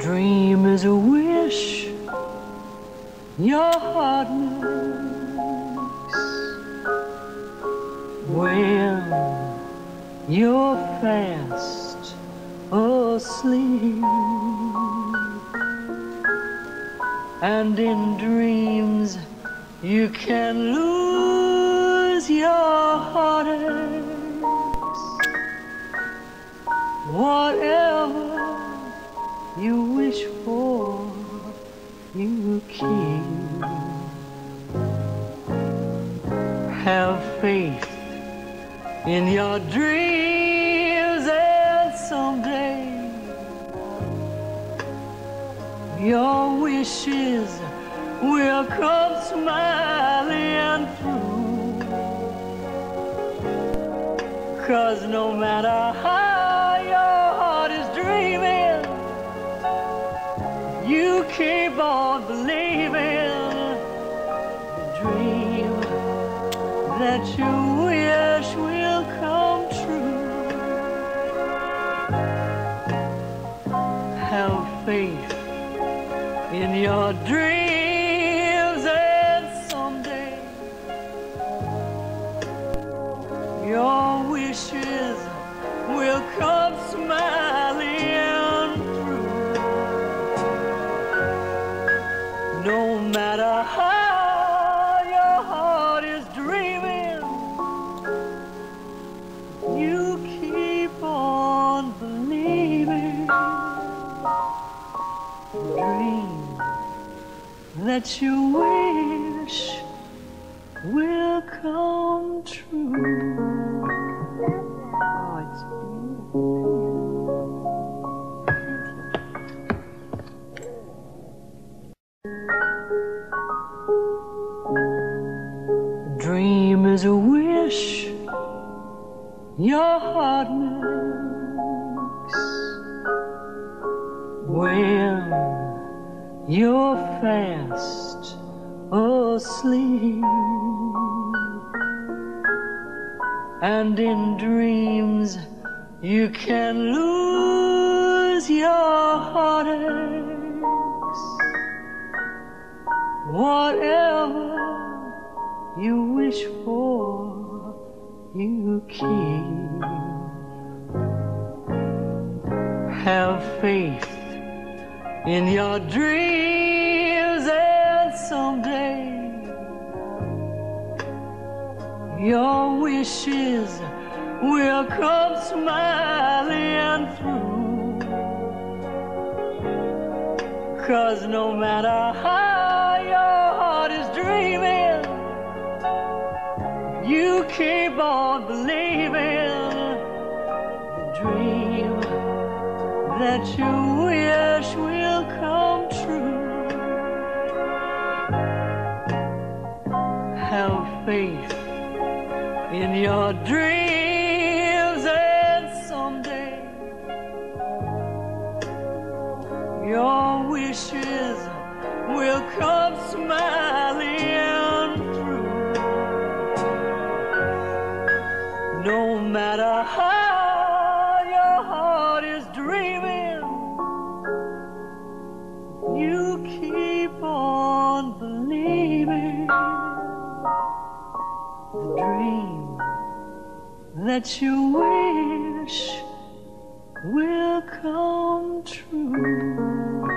Dream is a wish your heart makes when you're fast asleep. And in dreams you can lose your Whatever you wish for, you keep. Have faith in your dreams, and someday your wishes will come smiling through. Cause no matter how you keep on believing the dream that you wish will come true. Have faith in your dreams, and someday your wishes that you wish will come true. Oh, it's beautiful. Dream is a wish your heart makes when you're fast asleep. And in dreams you can lose your heartaches. Whatever you wish for, you keep. Have faith in your dreams, and someday your wishes will come smiling through. Cause no matter how your heart is dreaming, you keep on believing the dream that you wish in your dreams, and someday your wishes will come smiling through. No matter how your heart is dreaming, you keep on that you wish will come true.